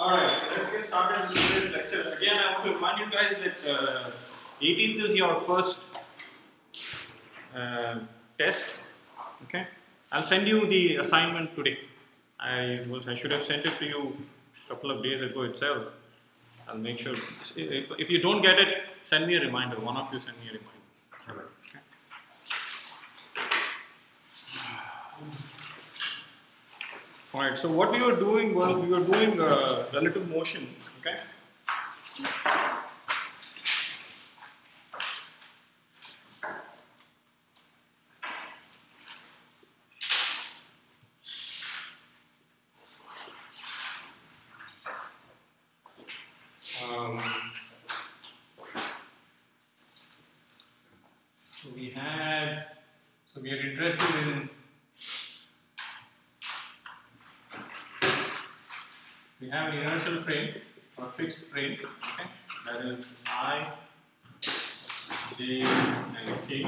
Alright, let's get started with today's lecture. Again, I want to remind you guys that uh, 18th is your first uh, test. Okay, I'll send you the assignment today. I was I should have sent it to you a couple of days ago itself. I'll make sure. If, if you don't get it, send me a reminder. One of you send me a reminder. Okay. Alright, so what we were doing was we were doing uh, relative motion, okay? Um, so we had, so we are interested in we have an inertial frame or fixed frame, okay? That is I, J, and K.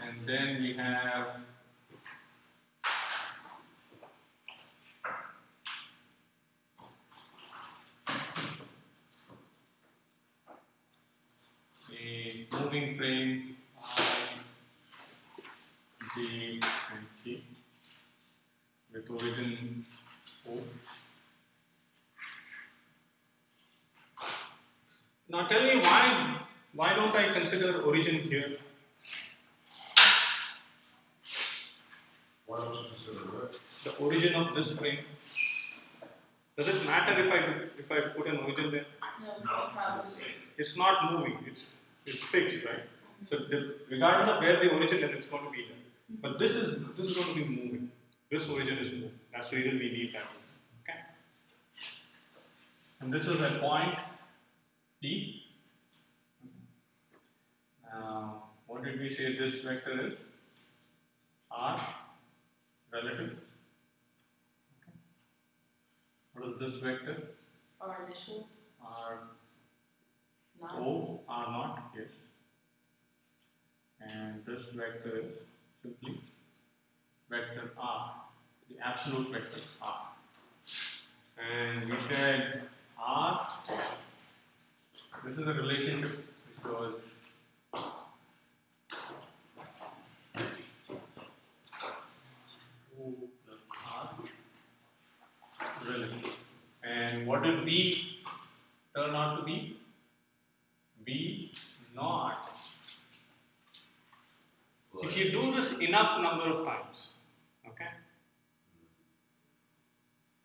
And then we have a moving frame I, J, and K with origin O. Now tell me why why don't I consider origin here? Why don't you consider what? The origin of this frame. Does it matter if I if I put an origin there? No, it's not moving. It's not moving. It's it's fixed, right? So the, regardless of where the origin is, it's going to be there. But this is this is going to be moving. This origin is moving. That's the reason we need that. Okay. And this is a point P. Now, um, what did we say this vector is? R relative. Okay. What is this vector? R initial, R naught. O R naught, yes. And this vector is simply vector R, the absolute vector R. And we said R, this is a relationship which relative. And what did B turn out to be? B naught. If you do this enough number of times, okay,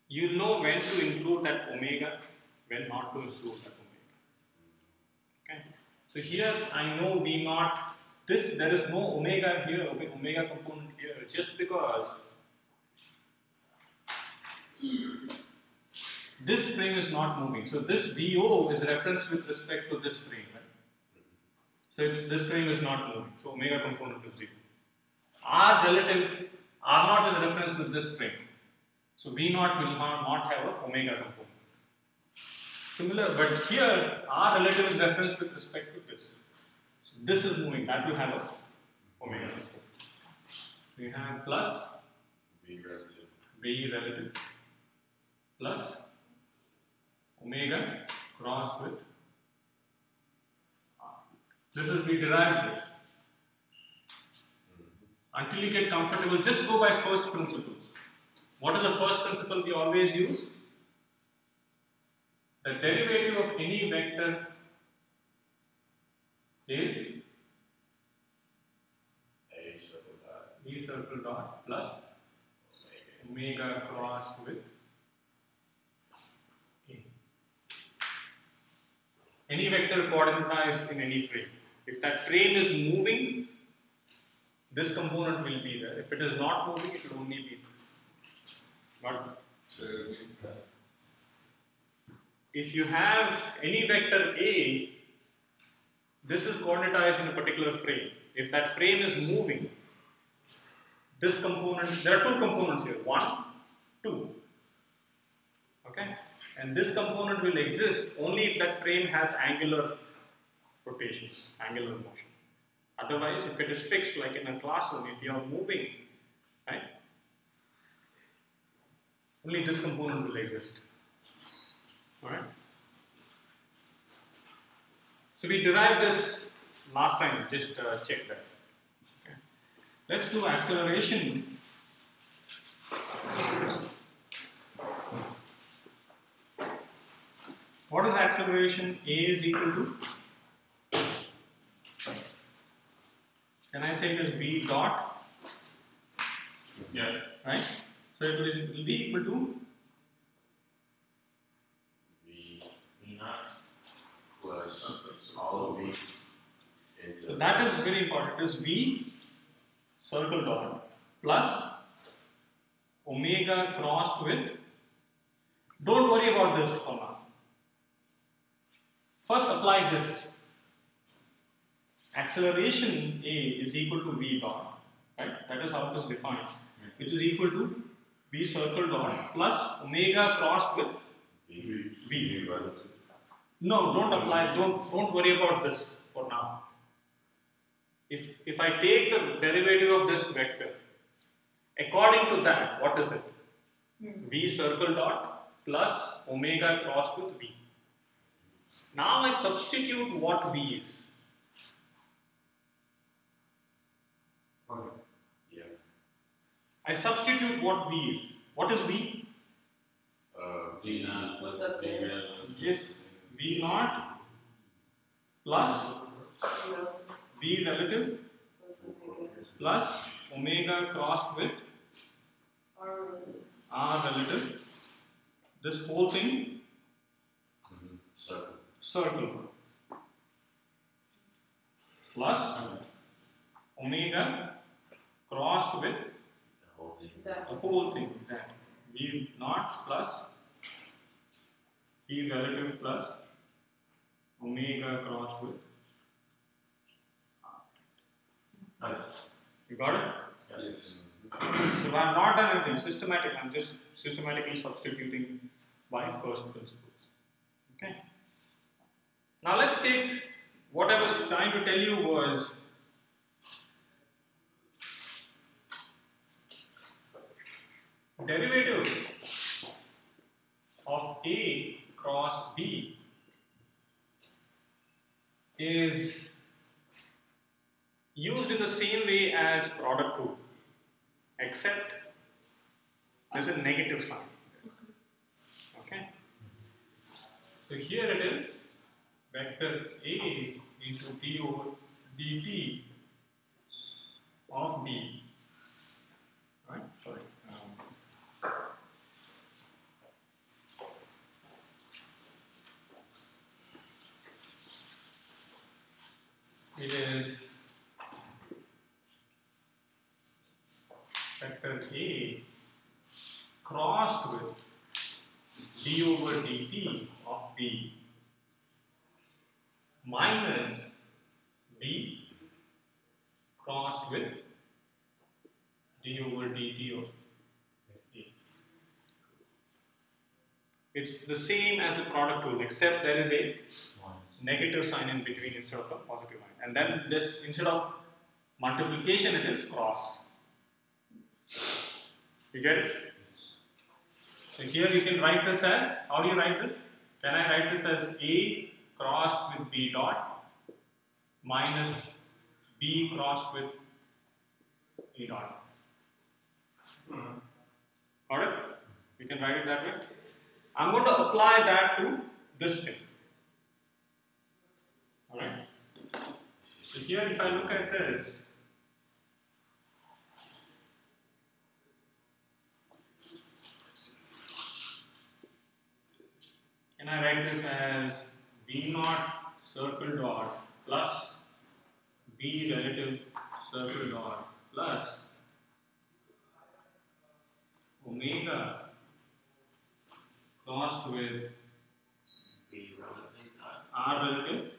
you know when to include that omega, when not to include that omega. So here I know V naught. This there is no omega here, ome- omega component here, just because this frame is not moving. So this VO is referenced with respect to this frame, right? So this frame is not moving. So omega component is zero. R relative R naught is referenced with this frame. So V naught will not, not have a omega component. Similar, but here R relative is referenced with respect to this. So this is moving. That will have a omega. We have plus Be relative. V relative plus omega cross with R. This is we derived this. Mm-hmm. Until you get comfortable, just go by first principles. What is the first principle we always use? The derivative of any vector is A circle dot. E circle dot plus Omega. omega crossed with A. Any vector coordinatized in any frame. If that frame is moving, this component will be there. If it is not moving, it will only be this. So if you have any vector A, this is coordinatized in a particular frame. If that frame is moving, this component, there are two components here, one, two. Okay? And this component will exist only if that frame has angular rotation, angular motion. Otherwise, if it is fixed like in a classroom, if you are moving, right, only this component will exist. Alright? So we derived this last time, just uh, check that. Okay. Let's do acceleration. What is acceleration? A is equal to? Can I say it B dot? Yes. Right? So it will be equal to V, V naught plus all of V So that is very important. It is V circle dot plus omega crossed with. Don't worry about this for now. First apply this. Acceleration A is equal to V dot, right? That is how it is defined, which is equal to V circle dot plus omega crossed with V. V. V. No, don't apply. Don't don't worry about this for now. If if I take the derivative of this vector, according to that, what is it? V circle dot plus omega crossed with V. Now I substitute what V is. Okay. Yeah. I substitute what V is. What is V? Uh, V naught plus up V there? Yes, V naught plus V relative Plus omega. crossed with R relative. This whole thing Circle. circle plus omega crossed with The whole thing. That. the whole thing exactly v naught plus v relative plus omega crossed with R. You got it? Yes. So I have not done anything systematic. I'm just systematically substituting by first principles. Okay. Now let's take what I was trying to tell you was derivative of A cross B is used in the same way as product rule except there's a negative sign. Okay? So here it is vector A into d over dt of B. Right? Sorry. Um, it is vector A crossed with d over dt of B minus B crossed with d over dt of A. It's the same as the product rule except there is a negative sign in between instead of a. And then this instead of multiplication it is cross. You get it? So here you can write this as how do you write this? Can I write this as A crossed with B dot minus B crossed with A dot? It? You can write it that way. I'm going to apply that to this thing. Alright? So here if I look at this, can I write this as V naught circle dot plus V relative circle dot plus omega crossed with V relative R relative.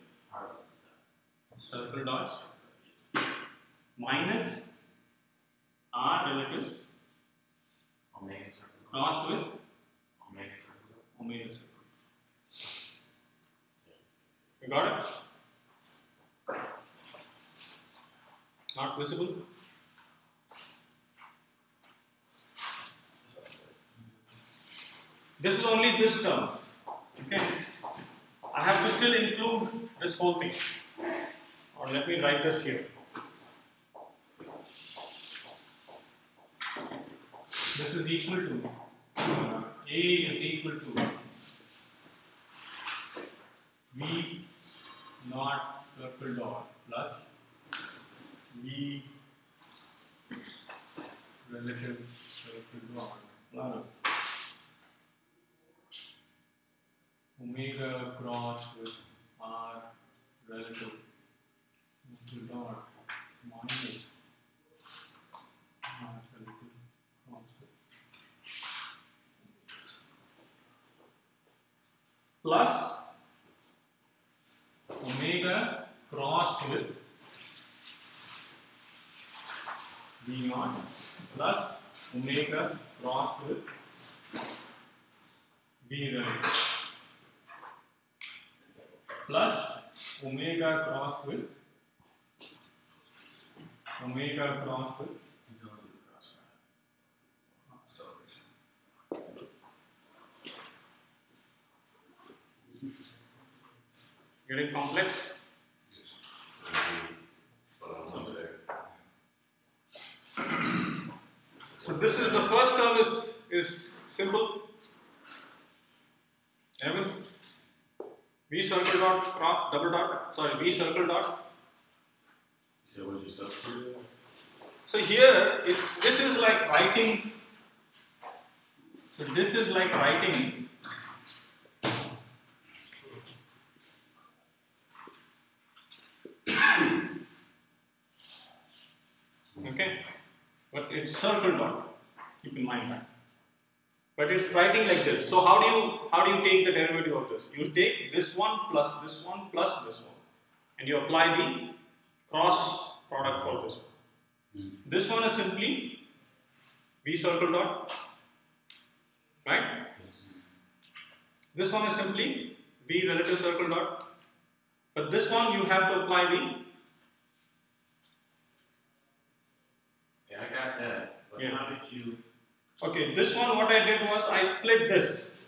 Circle dot minus R relative Omega circle. crossed with Omega circle. omega circle. You got it? Not visible? This is only this term. Okay. I have to still include this whole thing. Let me write this here. This is equal to uh, A is equal to V naught circle dot plus V relative circle dot plus omega cross with R relative circle dot minus R relative cross with plus omega crossed with V naught plus omega crossed with V relative plus omega crossed with omega crossed with You don't do the cross Acceleration. Getting complex. Yes. But I'm not there. So this is the first term is is simple. Evan? V circle dot cross double dot sorry V circle dot. So what you? So here it's this is like writing. So this is like writing. Okay, it's circle dot. Keep in mind that. But it's writing like this. So how do you how do you take the derivative of this? You take this one plus this one plus this one, and you apply the cross product for this one. This one is simply V circle dot, right? This one is simply V relative circle dot, but this one you have to apply the Yeah, I got that. But Yeah. how did you? okay. This one what I did was I split this,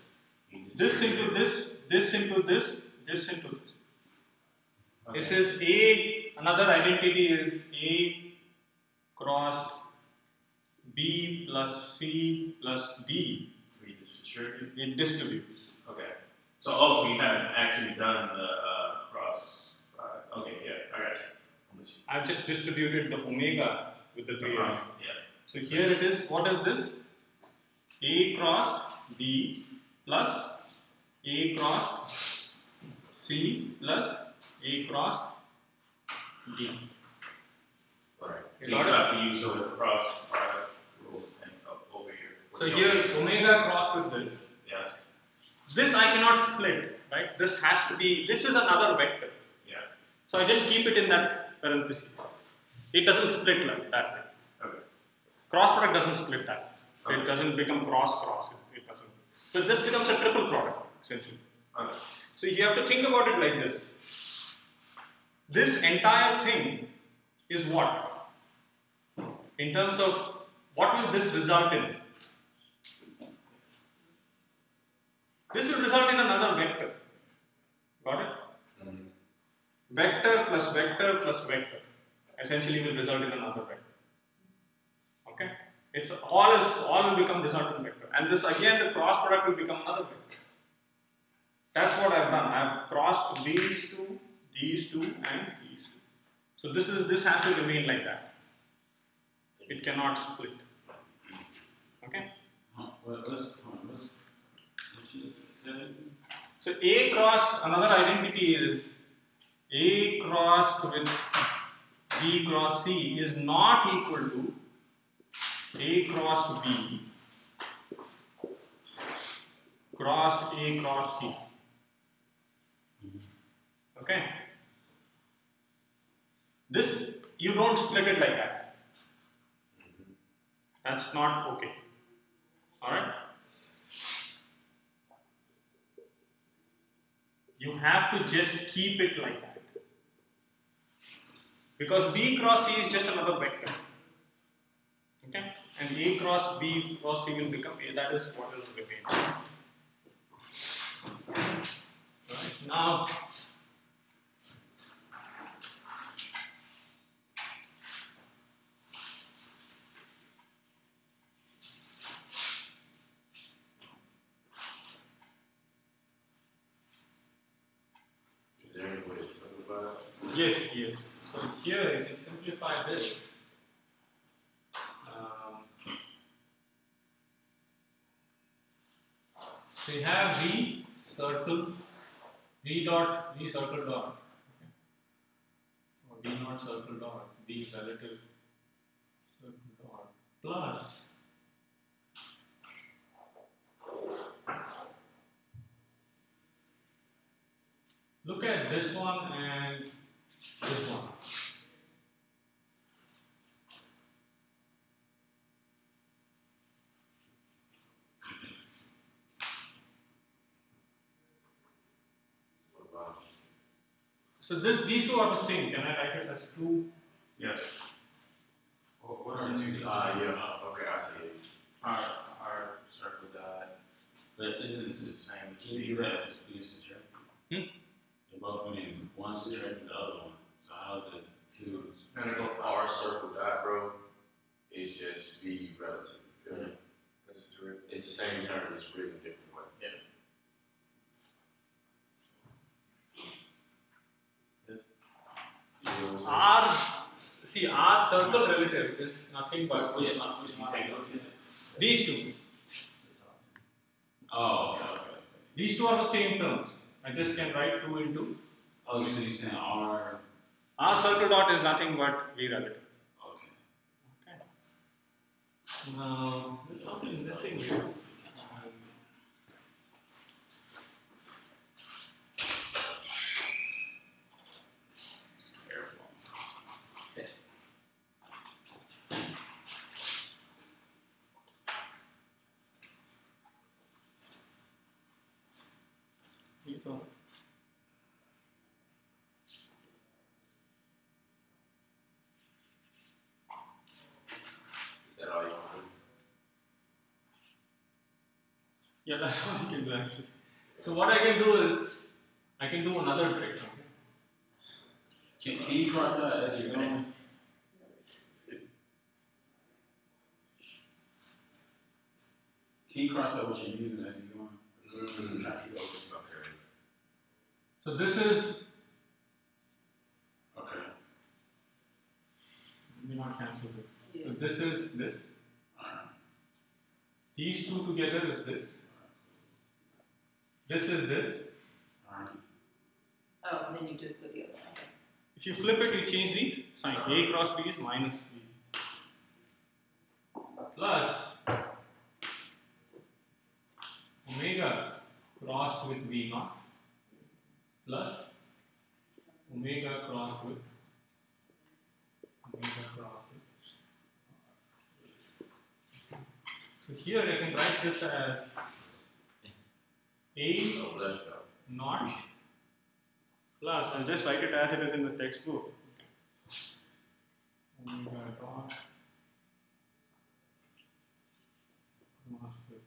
this into this, this into this, this into this. Okay. This is A. Another identity is A crossed B plus C plus D. It distributes. Okay. So oh, so you haven't actually done the uh, cross. Uh, okay, yeah, I got you. I'm with you. I've just distributed the omega with the three. Yeah. So here it is. What is this? A crossed B plus A crossed C plus A crossed D. Right. You So you got still it? have to use of cross uh, product thing up over here. So here omega crossed with this. Yes. This I cannot split, right? This has to be. This is another vector. Yeah. So I just keep it in that parenthesis. It doesn't split like that way. Cross product doesn't split that. Okay. It doesn't become cross cross. It, it doesn't. So this becomes a triple product essentially. Okay. So you have to think about it like this. This entire thing is what? In terms of what will this result in? This will result in another vector. Got it? Mm-hmm. Vector plus vector plus vector essentially will result in another vector. It's all is all will become resultant vector. And this again the cross product will become another vector. That's what I've done. I've crossed these two, these two, and these two. So this is this has to remain like that. It cannot split. Okay? Huh, what, what's, hold on, what's, what's this? Is that- So A cross another identity is A crossed with B cross C is not equal to A cross B cross A cross C. Okay? This you don't split it like that. That's not okay. Alright? You have to just keep it like that. Because B cross C is just another vector. Okay? And A cross B cross C will become A. That is what is remains. Right now, Is there any way to simplify it? yes, yes. So here you can simplify this. Um, so you have V circle, V dot, V circle dot, okay. or V naught circle dot, D relative circle dot, plus Look at this one and this one. What about? So this these two are the same. Can I write it as two? Yes. What, what are two? Ah, yeah, okay, I see it. R, R circle dot, but isn't this the same, can you do that if it's being subtracted? Hmm? They're both being, one subtracting the other one, so how's it two? And go R circle dot, bro, is just V relative, you feel me? It's the same term, it's written different way. Yeah. You know what I'm saying? R see R circle relative is nothing but Which which one are you looking at? these two. Oh, okay, okay, okay. These two are the same terms. I just can write two into Oh, so you're R, R circle dot is nothing but V relative. okay. Okay. Now there's something missing here. Um, Just careful. you don't- Is that all you want? Yeah, that's what you can do actually. So what I can do is I can do another trick. Okay? Can, can you cross out as you're going? Can you cross out what you're using as you're going? Mm-hmm. Try to keep up. Okay. So this is Okay, let me not cancel this. Yeah. So this is this. alright. These two together is this. This is this. Oh, and then you do put the other one. If you flip it, you change the sign. A cross B is minus B. Plus omega crossed with V naught plus omega crossed with omega crossed with. So here I can write this as A oh, So let's plus, I'll just write it as it is in the textbook. Omega oh dot cross with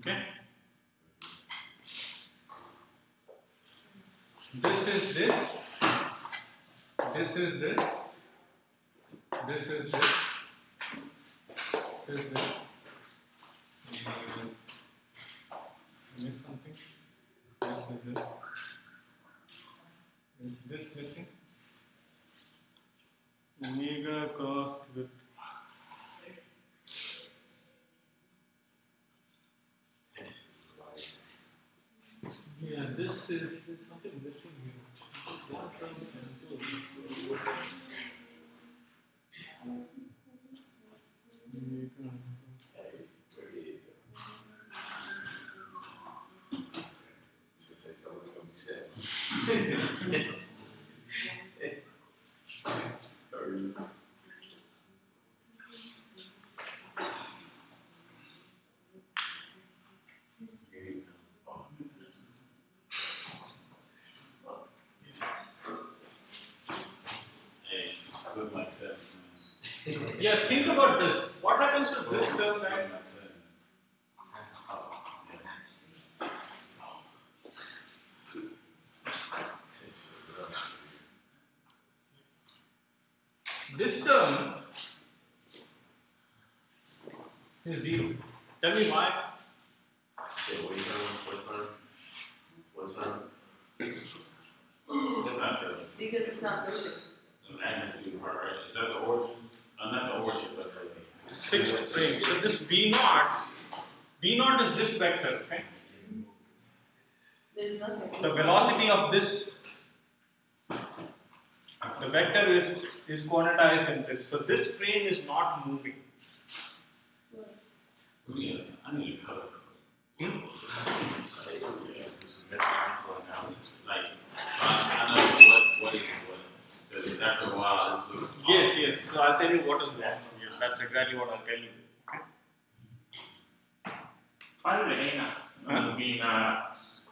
Okay. This is this. This is this. This is this. This is this. And Miss something. This is this. Is this missing? Omega crossed with is there's something missing here. This black term is still. Just say, tell me, gonna be set. Thirty. Here you go. Hey, I look like seven. Yeah, think about this. What happens to this term, guys? Like sevens. Taste for the This term is zero. Tell me why. Say what term, what term? What term? That's not the, Because it's not moving. the magnitude part, right? Is that the origin? Uh, not the origin, but the. Fixed frame. So this V naught, V naught is this vector, okay? The velocity of this, the vector is is quantized in this. So this frame is not moving. We need, a- I need a color. Hmm? So, yeah, do some mathematical analysis, like, so I, I know what, what is what. Because after a while, it looks. off. Yes, yes. So I'll tell you what is what. Yes, that's exactly what I'll tell you. Why do the A knots, Huh? the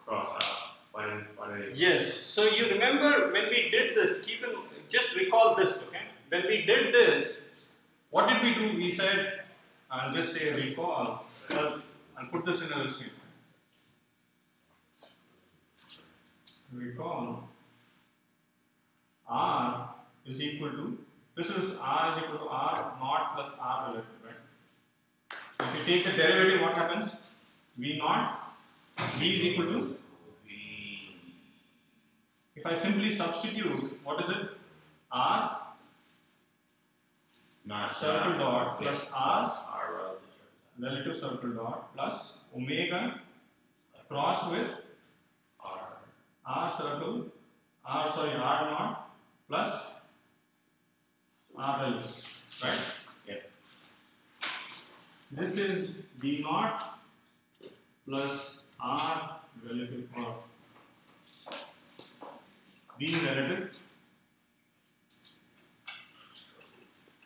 cross out? Why did, why? Yes. So you remember when we did this, keep in just recall this, okay? When we did this, what did we do? We said, I'll just say recall. I'll, I'll put this in a statement. Recall R is equal to this is R is equal to R naught plus R relative, right? If you take the derivative, what happens? V naught V is equal to V, if I simply substitute, what is it? R naught circle dot plus R R relative. relative circle dot plus omega crossed with R, R circle, R sorry, R naught plus R relative, right? Yeah. This is V naught plus R relative or V relative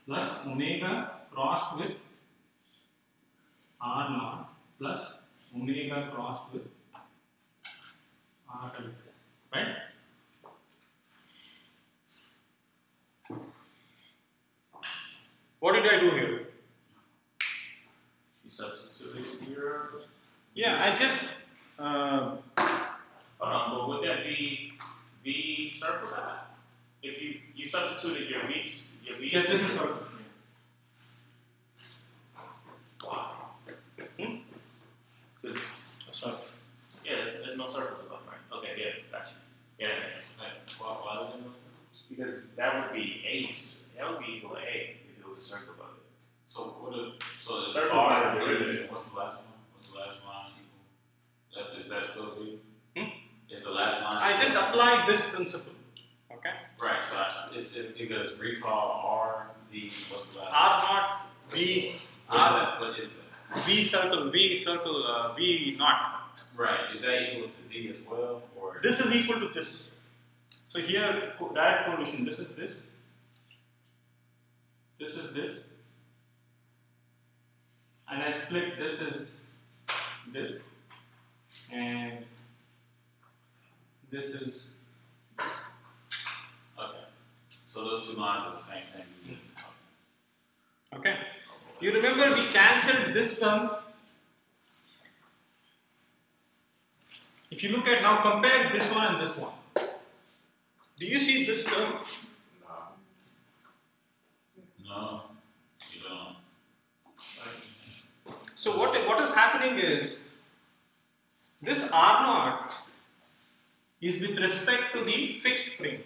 plus omega crossed with R naught plus omega crossed with R relative, right? What did I do here? you substitute here. Yeah, I just uh, Hold on, but would that be V circle dot? If you, you substituted your V, your V. yeah, this is what. Why? Hmm? This, Sorry. yeah, there's, there's no circles above, right? Okay, yeah, gotcha. Yeah, that makes sense. Like, why, why does it move? Because that would be ace, that would be equal to A if it was a circle above it. So what a, so it's Circles R are derivative, derivative. what's the last one? What's the last line equal? That's, is that still V? Hmm? Is the last line? I just applied this principle. Okay. Right, so I, it's, it, it goes recall R, V, what's the last? R naught V What is R that, what is that? V circle V circle uh, V naught. Right, is that equal to V as well, or? This is equal to this. So here co- direct correlation. This is this. This is this. And I split this is this. And this is Okay, so those two lines are the same thing, just. okay. You remember we cancelled this term. If you look at now, compare this one and this one. Do you see this term? No, you don't. So what what is happening is this R naught is with respect to the fixed frame.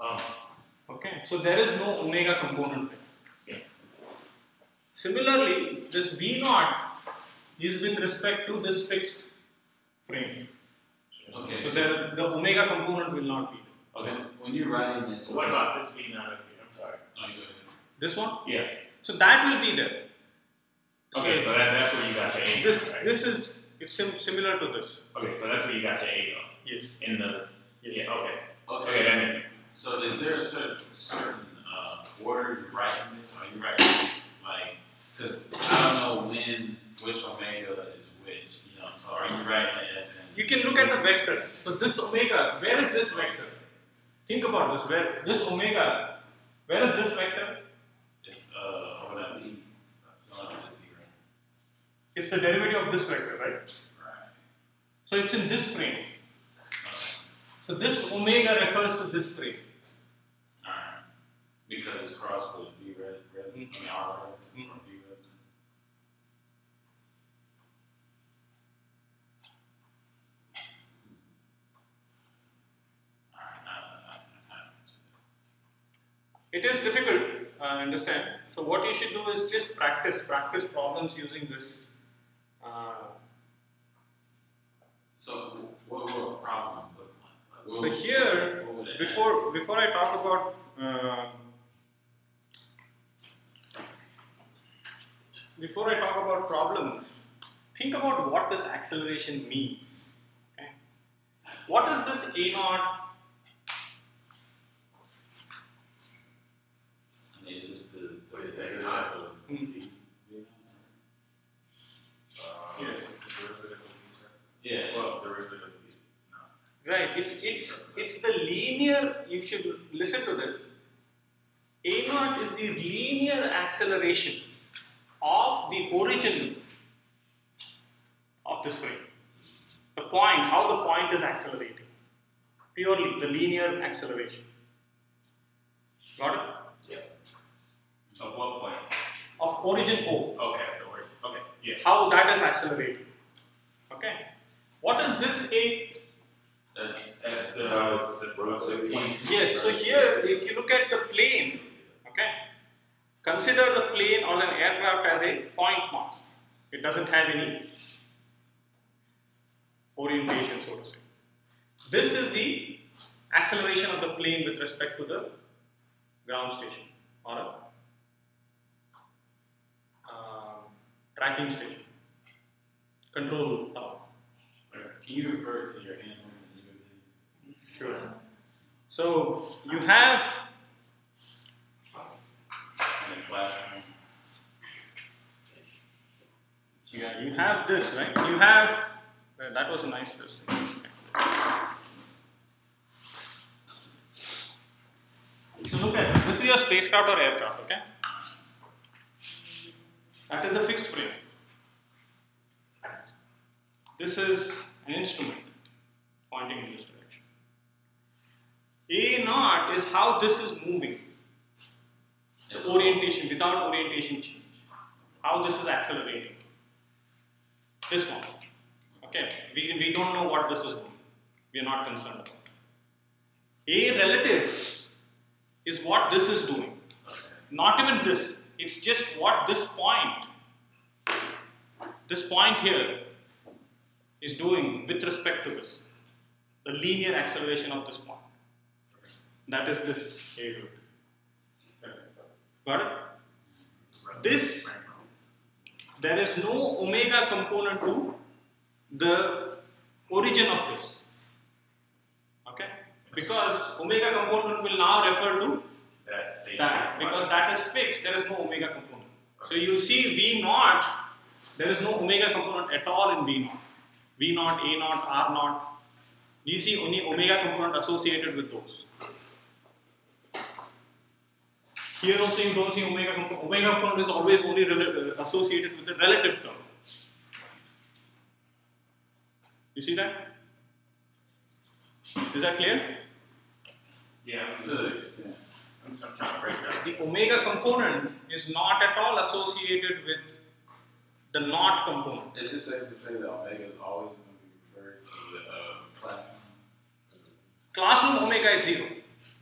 Oh, uh-huh. Okay, so there is no omega component there. Yeah. Similarly, this V naught is with respect to this fixed frame. Okay, So so the, the omega component will not be there. when, when you're writing this. What about this V nine up here? I'm sorry. No, you go ahead. This one? Yes. So that will be there. Okay, so that, that's where you got your A. This right? this is it's sim- similar to this. Okay, so that's where you got your A. Yes. In the yeah. Okay. Okay, Okay, so- that makes sense. So is there a certain, certain uh, order you're writing this? Are you writing this like? Because I don't know when which omega is which. You know, so are you writing it as in? You can look at the vectors. So this omega, where is this vector? Think about this. Where this omega, where is this vector? It's uh over that p. No, that's a p, right? It's the derivative of this vector, right? Right. So it's in this frame. So this omega refers to this frame. Because it's crossed with v red, red. I mean r red Mhm. or v red. It is difficult, I understand. So what you should do is just practice, practice problems using this. Uh, So what would a problem look like? Like, so here, what would it before before I talk about uh, before I talk about problems, think about what this acceleration means. Okay? What is this a naught? ask? And it's just the, the Wait, derivative not- of Hmm. v- v- Uh, Yes. it's the derivative of these, right? Yeah. Well, derivative of these. Right. It's it's it's the linear. You should listen to this. A naught is the linear acceleration of the origin of this frame. The point, how the point is accelerating. Purely the linear acceleration. Got it? Yeah. Of what point? Of origin O. Okay, the word. Okay, yeah. How that is accelerating. Okay. What is this A? That's That's the, Uh, the, Road the safety. point. Yes. So here, if you look at the plane, okay, consider the plane or an aircraft as a point mass. It doesn't have any orientation, so to say. This is the acceleration of the plane with respect to the ground station or a uh, tracking station, control tower. Can you refer to your hand when you do Sure. So you have that in a classroom? You you have this right. You have well, that was a nice this. So look at this. This is your spacecraft or aircraft. Okay. That is a fixed frame. This is an instrument pointing in this direction. A naught is how this is moving. The orientation without orientation change. How this is accelerating. This one. Okay. We, we don't know what this is doing. We are not concerned about. A relative is what this is doing. Not even this. It's just what this point, this point here, is doing with respect to this. The linear acceleration of this point. That is this A root. Got it? This, there is no omega component to the origin of this. Okay? Because omega component will now refer to That that because that is fixed, there is no omega component. So you'll see V naught, there is no omega component at all in V naught. V naught, A naught, R naught. You see only omega component associated with those. Here also you don't see omega component. Omega component is always only associated with the relative term. You see that? Is that clear? Yeah, To an extent. I'm, I'm trying to break down. The omega component is not at all associated with the not component. Is it safe to say that omega is always going to be referred to the uh, platinum? Classroom omega is zero.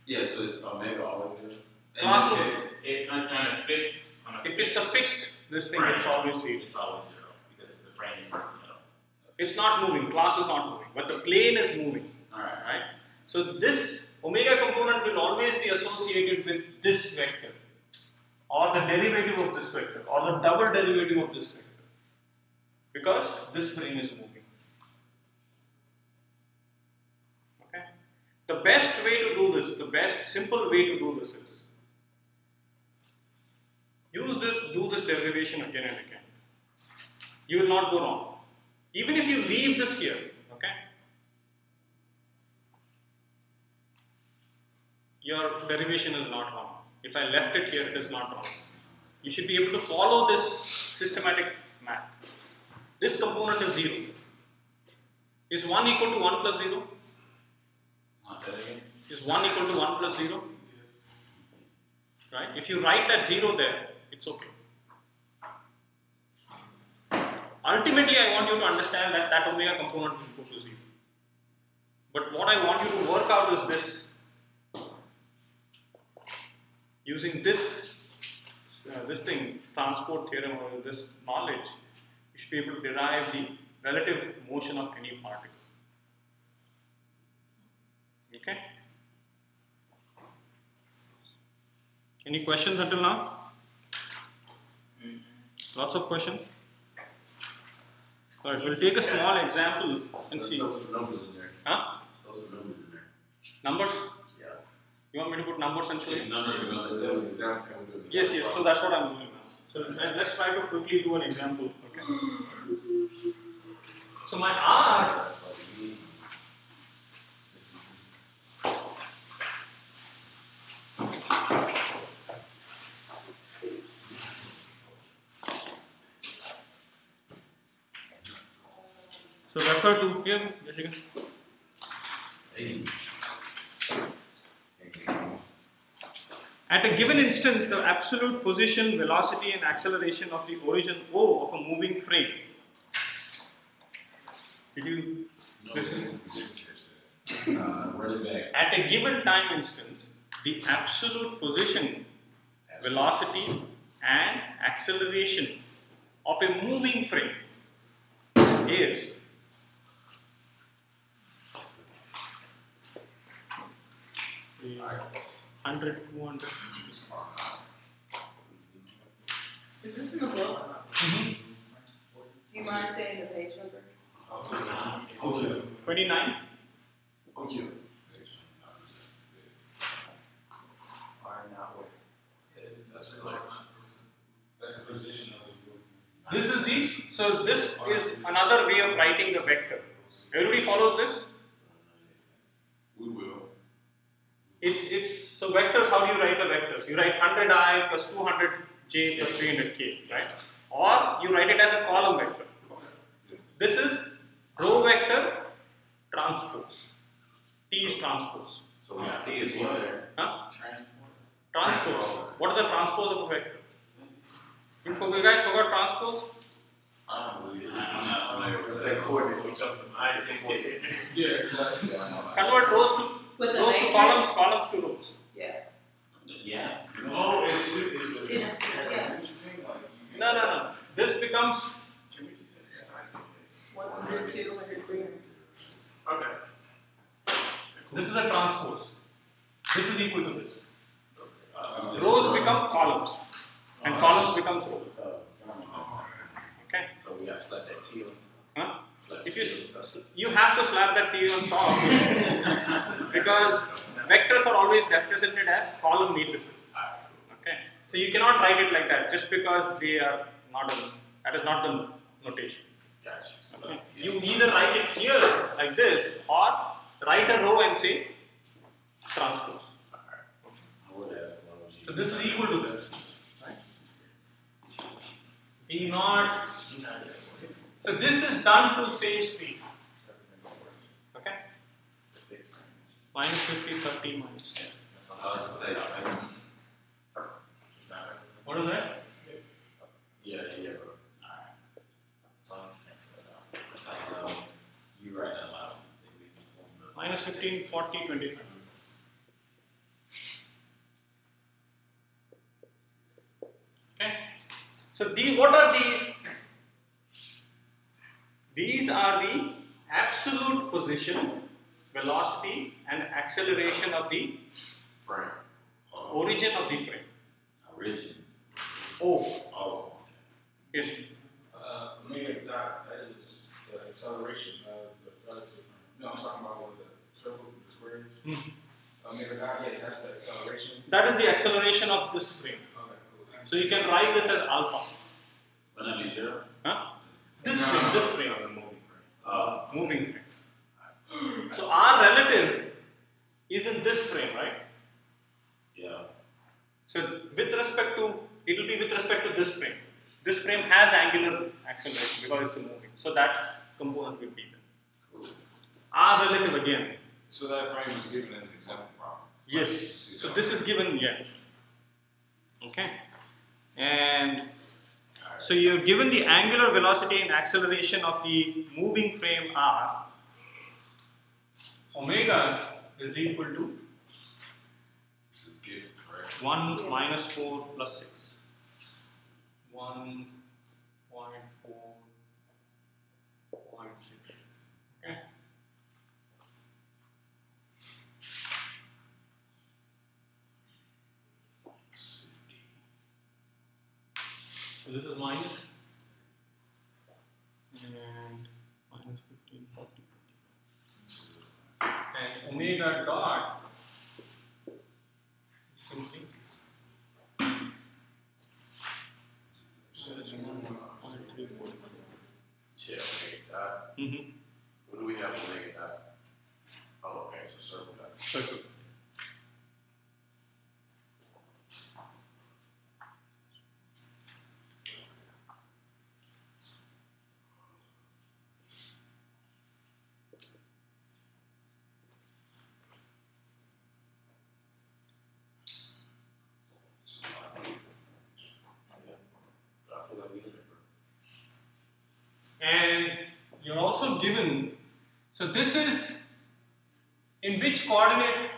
Yeah, so is omega always there? In Classroom. this case, It, on, on a fixed, on a If it's a fixed, this thing Right. it's always zero. it's always zero because the frame is working it up. It's not moving, class is not moving, but the plane is moving. Alright. right? So this omega component will always be associated with this vector or the derivative of this vector or the double derivative of this vector because this frame is moving. Okay? The best way to do this, the best simple way to do this is use this, do this derivation again and again. You will not go wrong. Even if you leave this here, okay? your derivation is not wrong. If I left it here, it is not wrong. You should be able to follow this systematic math. This component is 0. Is 1 equal to 1 plus 0? I'll say it again. Is 1 equal to 1 plus 0? Right? If you write that 0 there, it's okay. Ultimately, I want you to understand that that omega component will go to 0. But what I want you to work out is this. Using this, uh, this thing, transport theorem or this knowledge, should be able to derive the relative motion of any particle. Okay? Any questions until now? Lots of questions? Alright, we'll take a small example and see. Numbers in there. Huh? Numbers in there. Numbers? Yeah. You want me to put numbers and show you? Numbers we're gonna Is say. that an example? Can we do an Yes, yes, so that's what I'm doing now. So let's try to quickly do an example. So my R So refer to here, Jessica. At a given instance, the absolute position, velocity and acceleration of the origin O of a moving frame. Did you listen? At a given time instance, the absolute position, velocity and acceleration of a moving frame is 100, 200. Is this in the book? Mm-hmm. Do you mind saying the page number? Okay. 29? Okay. This is the, so this is another way of writing the vector. Everybody follows this? It's, it's, so vectors, how do you write the vectors? You write 100i plus 200j plus 300k, right? Or you write it as a column vector. This is row vector transpose. T is transpose. So we got T is in there. Huh? Transport. Transpose. What is the transpose of a vector? You, forgot, you guys forgot transpose? I don't believe this. I'm not familiar with Let's that. say coordinate. I think it, Yeah. Yeah, I know. Convert rows to With a rows to columns, columns to rows. Yeah. Yeah. Oh, it's, it's. It's- yeah. No, no, no. This becomes One hundred, two hundred, three hundred. okay. this is a transpose. This is equal to this. Uh, Rows become columns, and columns becomes rows. Okay. So we got to slap that T on top. Huh? If you T s- on top. s- you have to slap that T on top because vectors are always represented as column matrices. Okay. So you cannot write it like that just because they are not a, that is not the notation. Okay. You either write it here like this or write a row and say transpose. I would ask one of you. So this is equal to this. Right? B naught. So this is done to save space. Okay? Minus 50, 30, minus 10. I was to say, so- What is that? Yeah, yeah, bro. Alright. So, thanks for that. It's like, um, you write that loud. They read it from the- Minus 15, 40, 25. Okay? So the, what are these? These are the absolute position, velocity, and acceleration of the Frame. origin of the frame. Origin. O. Oh. Yes. Uh, omega dot, that is the acceleration of the relative, frame. no, I'm talking about with the circle, the squares. Mhm. Omega dot, yeah, that's the acceleration. That is the acceleration of this frame. Okay, cool. So you can write this as alpha. But that means zero. Huh? This No, frame, no, this frame, Uh, moving frame. So our relative is in this frame, right? yeah. So with respect to, it will be with respect to this frame. This frame has angular acceleration because it's moving. So that component will be there. Cool. R relative again. So that frame is given in the example problem. Yes. So this is given here. Okay. And so you're given the angular velocity and acceleration of the moving frame R. Omega is equal to This is given, correct? 1 minus 4 plus 6. 1.4.6. Okay. So this is minus and minus 15, 40, 45. And omega dot simply so it's 1.3.4. Yeah, omega dot. Mm-hmm. What do we have omega dot? Oh, okay, so circle dot. Circle. So, uh, yeah. I feel like we did it, bro. And you're also given, so this is in which coordinate,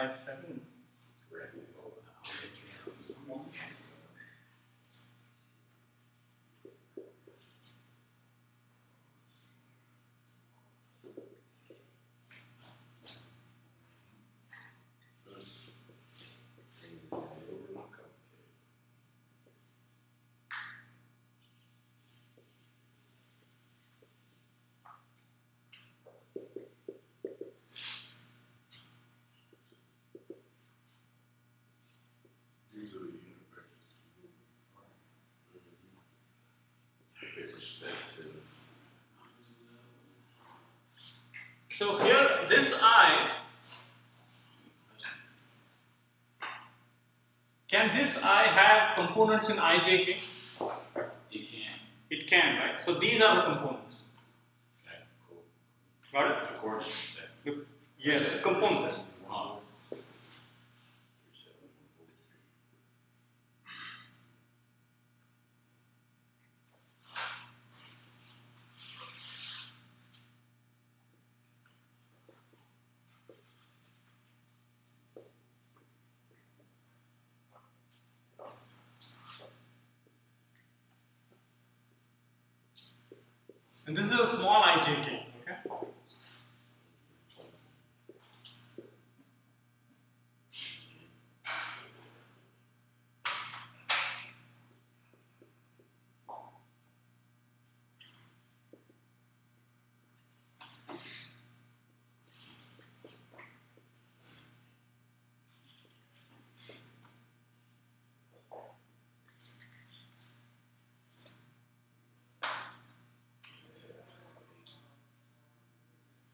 Five 7 So here, this I, can this I have components in ijk? You can. It can, right? So these are the components. Okay, cool. Got it? The coordinates set. Yes, components. Um, And this is a small ijk, okay?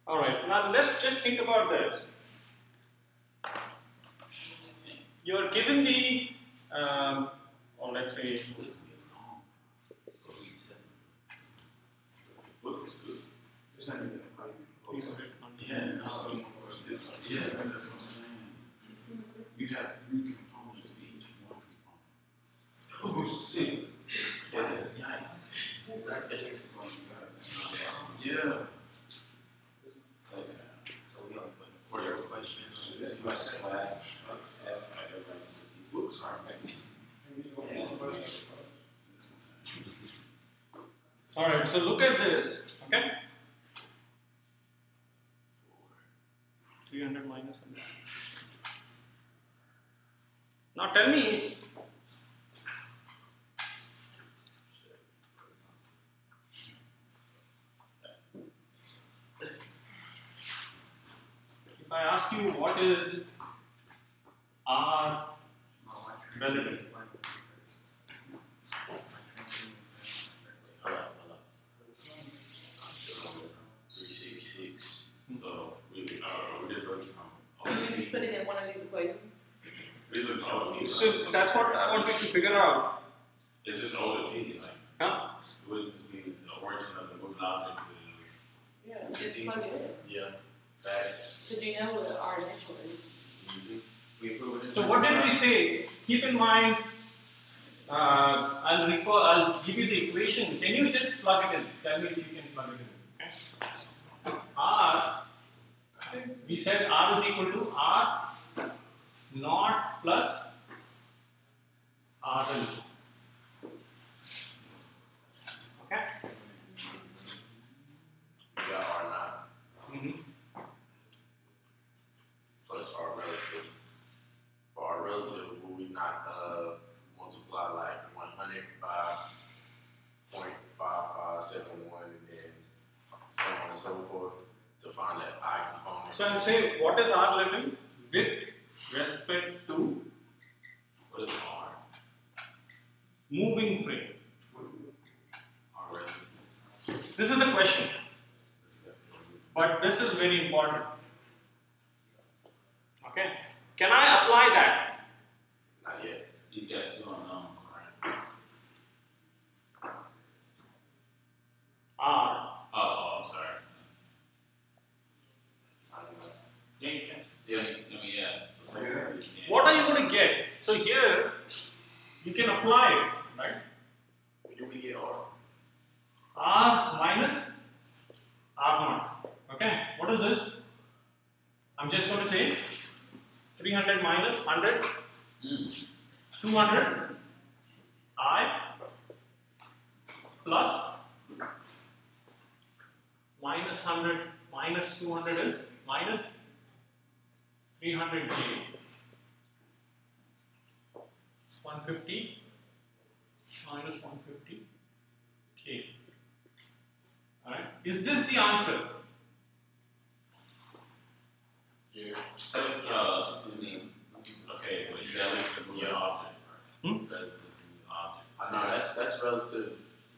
All right, now let's just think about this. You're given the, um, or let's say, Look, it's good. It's not even like. Yeah, no, it's, yeah, that's what I'm saying. You have three components to each one component. Oh, shit. Yeah, yikes. Yeah. So, so we don't put, for your questions, it's like a class, test, like everybody, these books are amazing. Yes. all right, so look at this, okay? 300 minus 100. Now tell me, if I ask you what is R so we, uh, we just put it in one of these equations? So that's what I want you to figure out. It's just ODP, like, Huh? it would be the origin of the moving to. Yeah, just plug in. Yeah. Facts. Cause you know what our initial is. We approve it. So what did we say? Keep in mind, uh, I'll refer, I'll give you the equation. Can you just plug it in? Tell me if you can plug it in. Okay? R, we said R is equal to R naught plus R relative. Okay? We got R naught Mhm. plus R relative. For R relative, will we not, uh, multiply like one hundred by point seven one and then so on and so forth to find that I component? So I'm saying, what is R relative with respect to What is R? moving frame? R. This is the question, Let's get to it. but this is very important. Okay? Can I apply that? Not yet. You got two unknowns, um, right? R. Oh, oh, I'm sorry. I don't. Yeah, you can. Yeah, I mean, yeah. So technically, you can't- What are you going to get? So here, you can apply it, right? Here we get R. R minus R naught. Okay, what is this? I'm just going to say 300 minus 100, Mm. 200, I plus minus 100 minus 200 is minus 300 J. 150 minus 150 K. Alright, is this the answer? Yeah. So, uh, so to me, okay, but you got to move the object. Hmm? Relative to the object. I know, that's, that's relative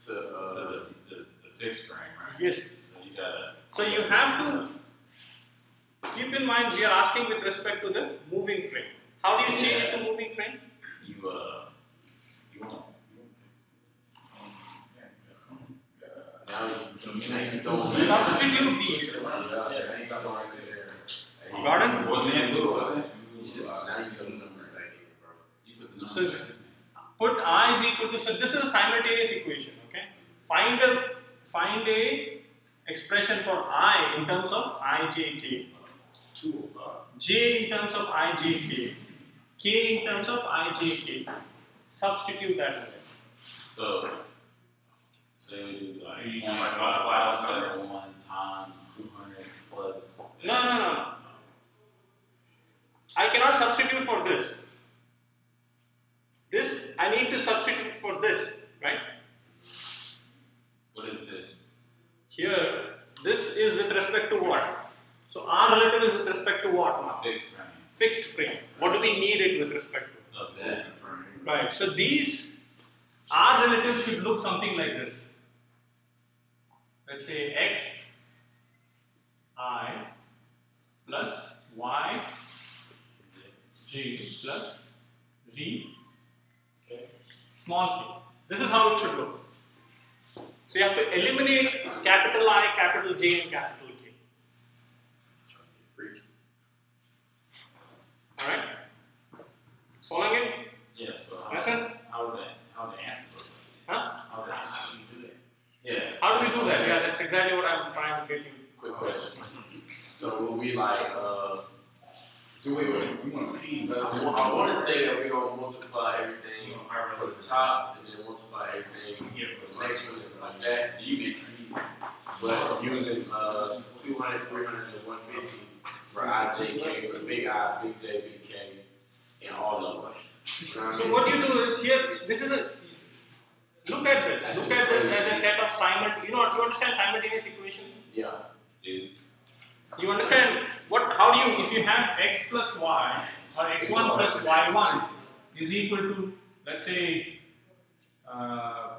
to, To uh, the, the, the fixed frame, right? Yes. So you gotta. So you have to keep in mind we are asking with respect to the moving frame. How do you change it to moving frame? You, uh, you want, you want now you, now you don't. Substitute these. Yeah, now you got one right there. Got it? to. Wasn't it good, wasn't it? You just, now you got the numbers right here, bro. You put the So- number. Put i is equal to so this is a simultaneous equation. Okay. Find a find a expression for i in terms of i j k, Two of five. j in terms of i j k, k in terms of i j k. Substitute that in there. So, So we do like You just like multiply five one times two hundred plus. No, no, no. I cannot substitute for this. This, I need to substitute for this, right? What is this? Here, this is with respect to what? So R relative is with respect to what now? Fixed frame Fixed frame. What do we need it with respect to? Right. So these R relatives should look something like this. Let's say x i plus y j plus z small k. This is how it should look. So you have to eliminate capital I, capital J, and capital K. Alright? Following it? Yeah, so how, Yes, sir? how would that, how would the answer look? Huh? How would the answer do that? Yeah. How do we do that? Yeah, that's exactly what I'm trying to get you. Quick question. So will we like, uh, So wait, wait, we want to P. I, I wanna say that we're gonna multiply everything for the top and then multiply everything for the next one and like that. You get But using, uh, 200, 300, and 150 for I, J, K, for big I, big J, big K, and all of them. You know what I So what you do is here, this is a, look at this, look at this as a set of simultaneous, you know, you understand simultaneous equations? Yeah. You understand what, how do you, if you have x plus y or x1 plus y1 is equal to, let's say, uh,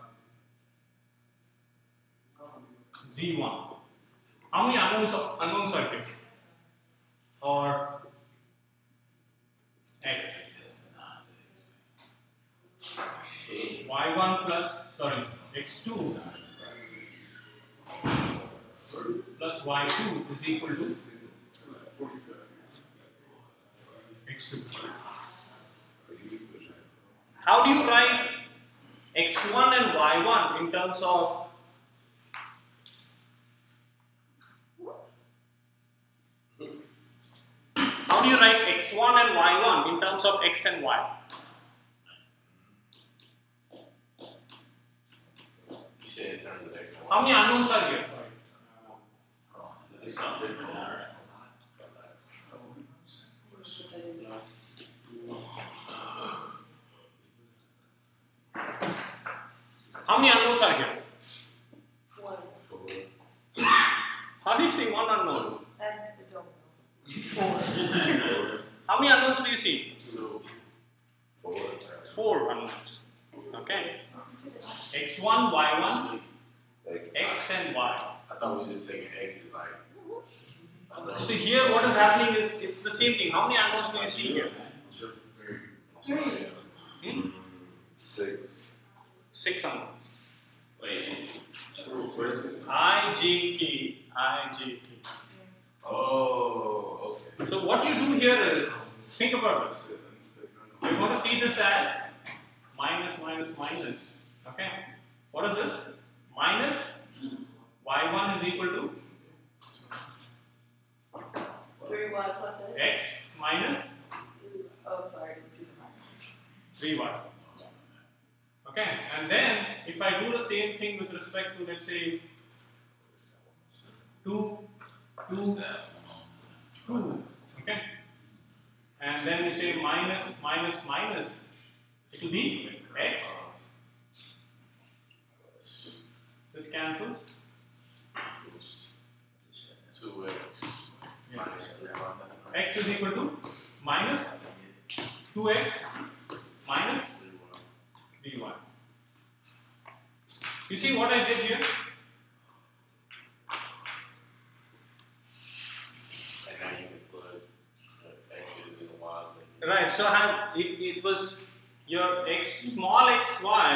z1. How many unknowns, unknowns are here? Or x. That's not Okay. Y1 plus, sorry, x2 plus y2 is equal to x2. How do you write x1 and y1 in terms of How do you write x1 and y1 in terms of x and y? You said in terms of X and How many unknowns are here? Sorry. It's something different now, right? How many unknowns are here? One, Four, How do you see one unknown? two, and the don't know. How many unknowns do you see? two, four, Four unknowns. Okay. x1, y1, x and y. I thought we was just taking X as like. I. So here what is happening is it's the same thing. How many unknowns do you see here? Three. Hmm? Six. Six unknowns. Wait, Where's this? I, J, K, I, J, K. Oh, okay. So what you do here is, think about this. You're going to see this as minus, minus, minus. Okay. What is this? Minus y1 is equal to Three Y plus X. x minus Oh, sorry, I didn't see the minus. 3y. Okay, and then if I do the same thing with respect to let's say 2, 2, 2, okay, and then we say minus, minus, minus, it will be x, this cancels, Two X minus three Y. x is equal to minus 2x minus minus Y. dy. You see what I did here? And now you can put uh, X's and Y's. in. Right, so I have, it, it was your x small xy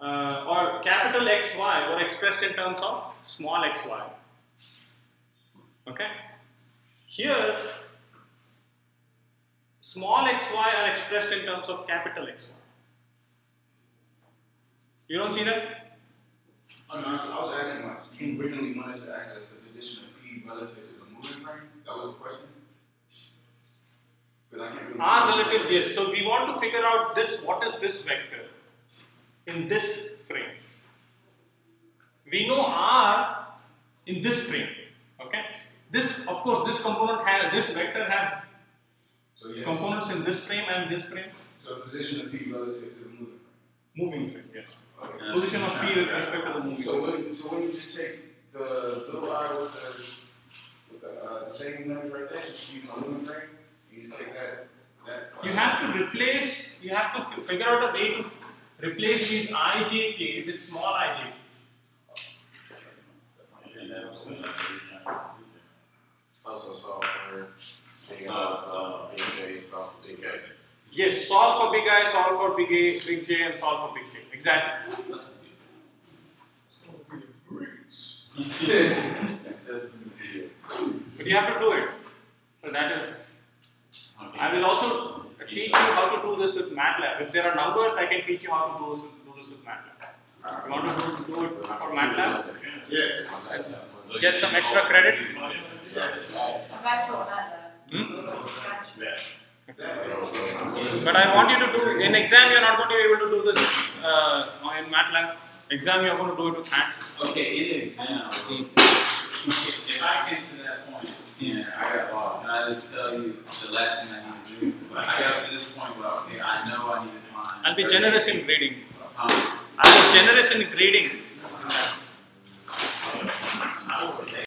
uh, or capital XY were expressed in terms of small xy. Okay? Here, small xy are expressed in terms of capital XY. You don't see that? Oh, no, I was, I was asking like, originally wanted to access the position of P relative to the moving frame? That was the question? Because I can't really. R relative, yes. So we want to figure out this, what is this vector in this frame. We know R in this frame. Okay. This, of course, this component has this vector has So yeah. components in this frame and this frame. So position of P relative to the moving. Moving frame. Yes. Okay. Position of P with respect to the moving. So when, so when you just take the little i with the, with the, uh, the same numbers right there, use my moving frame, you take that, that. You have to replace. You have to figure out a way to replace these ijk with small ijk. And Also solve for big I, solve for big J, solve for big A. Yes, solve for big I, solve for big A, big J, and solve for big K. Exactly. But you have to do it. So that is. I will also teach you how to do this with MATLAB. If there are numbers, I can teach you how to do this, do this with MATLAB. You want to do, do it for MATLAB? Yes. Get some extra credit? Yes. Got you on that, Hmm? though. Got you. That, But I want you to do, in exam, you're not going to be able to do this uh, in MATLAB. Exam, you're going to do it with hand. Okay, in the exam, if I get to that 10, I got lost. Can I just tell you the last thing I need to do? Like, I got to this point where, okay, I know I need to find. I'll be generous in grading. I'm be generous in greeting.